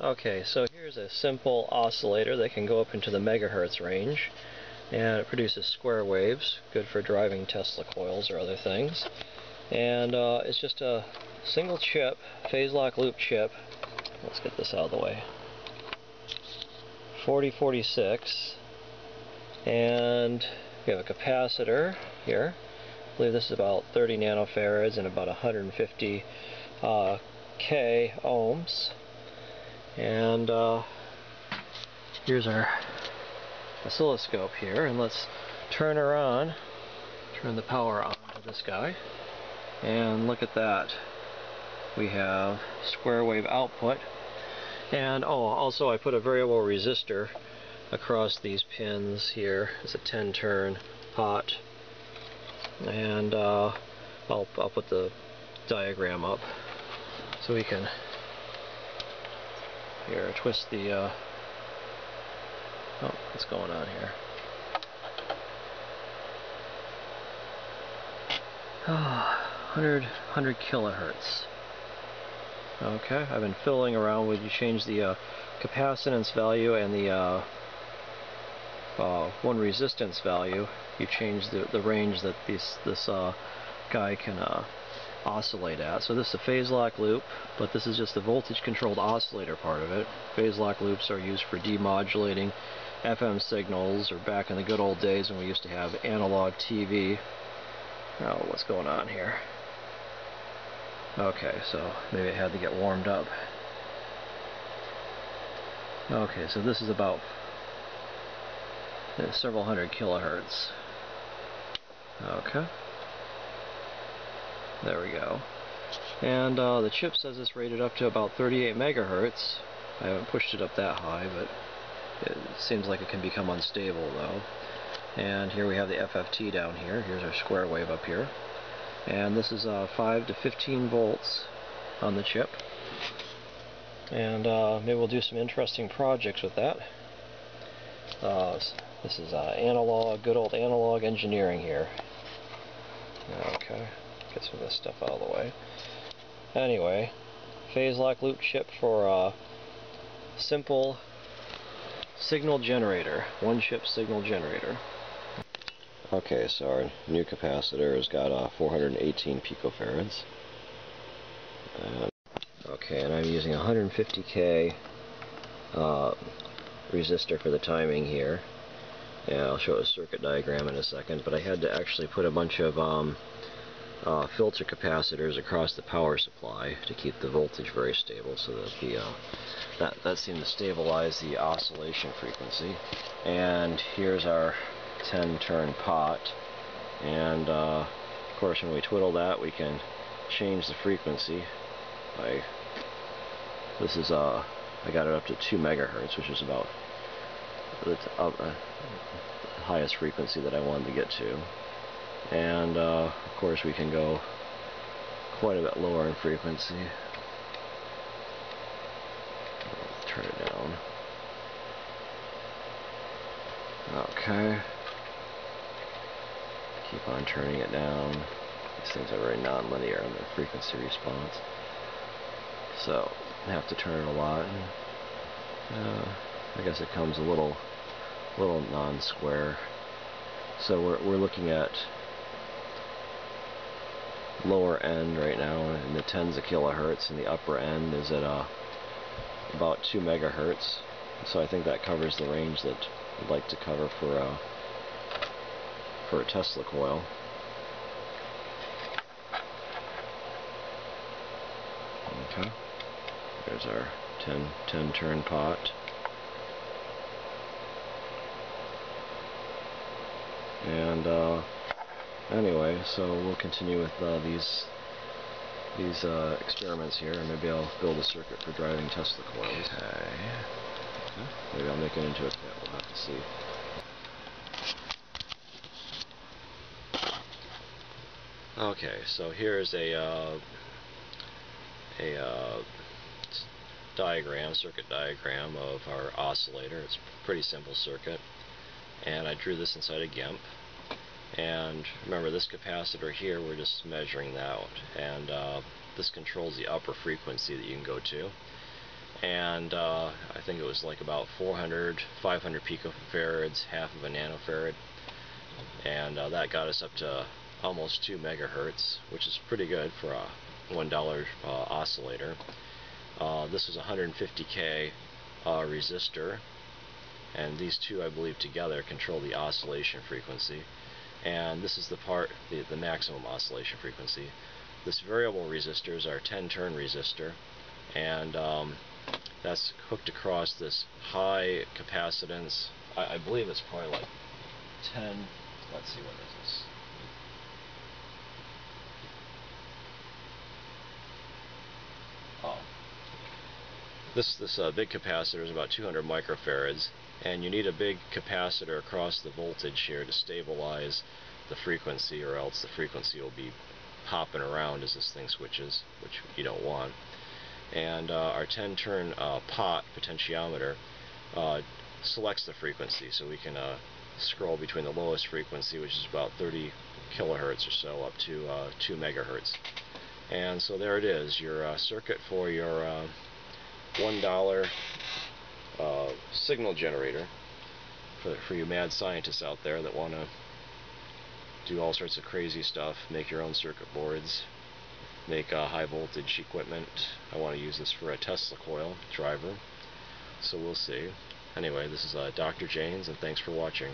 Okay, so here's a simple oscillator that can go up into the megahertz range and it produces square waves, good for driving Tesla coils or other things. And uh, it's just a single chip, phase lock loop chip. Let's get this out of the way. 4046 and we have a capacitor here. I believe this is about 30 nanofarads and about 150 uh, K ohms. And uh, here's our oscilloscope here, and let's turn her on, turn the power on to this guy, and look at that. We have square wave output, and oh, also I put a variable resistor across these pins here. It's a 10 turn pot, and uh, I'll, I'll put the diagram up so we can here, twist the, uh, oh, what's going on here? Oh, 100, 100 kilohertz. Okay, I've been fiddling around with, you change the uh, capacitance value and the uh, uh, one resistance value, you change the, the range that this, this uh, guy can uh, oscillate at. So this is a phase lock loop, but this is just the voltage controlled oscillator part of it. Phase lock loops are used for demodulating FM signals, or back in the good old days when we used to have analog TV. Oh, what's going on here? Okay, so maybe it had to get warmed up. Okay, so this is about uh, several hundred kilohertz. Okay. There we go. And uh, the chip says it's rated up to about 38 megahertz. I haven't pushed it up that high, but it seems like it can become unstable though. And here we have the FFT down here. Here's our square wave up here. And this is uh, 5 to 15 volts on the chip. And uh, maybe we'll do some interesting projects with that. Uh, this is uh, analog, good old analog engineering here. Okay get some of this stuff out of the way. Anyway, phase lock loop chip for a simple signal generator, one chip signal generator. Okay, so our new capacitor has got uh, 418 picofarads. Uh, okay, and I'm using 150k uh, resistor for the timing here. Yeah, I'll show a circuit diagram in a second, but I had to actually put a bunch of um, uh, filter capacitors across the power supply to keep the voltage very stable so that the uh, that, that seemed to stabilize the oscillation frequency. And here's our 10 turn pot. And uh, of course when we twiddle that we can change the frequency by this is uh I got it up to 2 megahertz which is about the uh, highest frequency that I wanted to get to and uh, of course we can go quite a bit lower in frequency. Turn it down. Okay. Keep on turning it down. These things are very non-linear in their frequency response. So have to turn it a lot. And, uh, I guess it comes a little little non-square. So we're, we're looking at lower end right now in the tens of kilohertz and the upper end is at uh, about 2 megahertz so I think that covers the range that I'd like to cover for a, uh, for a Tesla coil. Okay, there's our 10, 10 turn pot. And uh, anyway, so we'll continue with uh, these these uh, experiments here, and maybe I'll build a circuit for driving Tesla coils. Okay. Maybe I'll make it into a kit. We'll have to see. Okay, so here's a uh, a uh, diagram, circuit diagram of our oscillator. It's a pretty simple circuit, and I drew this inside a GIMP and remember this capacitor here we're just measuring that out and uh, this controls the upper frequency that you can go to and uh, I think it was like about 400, 500 picofarads, half of a nanofarad, and uh, that got us up to almost 2 megahertz, which is pretty good for a $1 uh, oscillator. Uh, this is a 150k uh, resistor, and these two, I believe, together control the oscillation frequency. And this is the part, the, the maximum oscillation frequency. This variable resistor is our 10-turn resistor, and um, that's hooked across this high capacitance. I, I believe it's probably like 10. Let's see what is this. Oh, this this uh, big capacitor is about 200 microfarads, and you need a big capacitor across the voltage here to stabilize the frequency, or else the frequency will be hopping around as this thing switches, which you don't want. And uh, our 10-turn uh, pot potentiometer uh, selects the frequency, so we can uh, scroll between the lowest frequency, which is about 30 kilohertz or so, up to uh, 2 megahertz. And so there it is, your uh, circuit for your $1 signal generator for, for you mad scientists out there that want to do all sorts of crazy stuff, make your own circuit boards, make uh, high voltage equipment. I want to use this for a Tesla coil driver, so we'll see. Anyway, this is uh, Dr. Jaynes, and thanks for watching.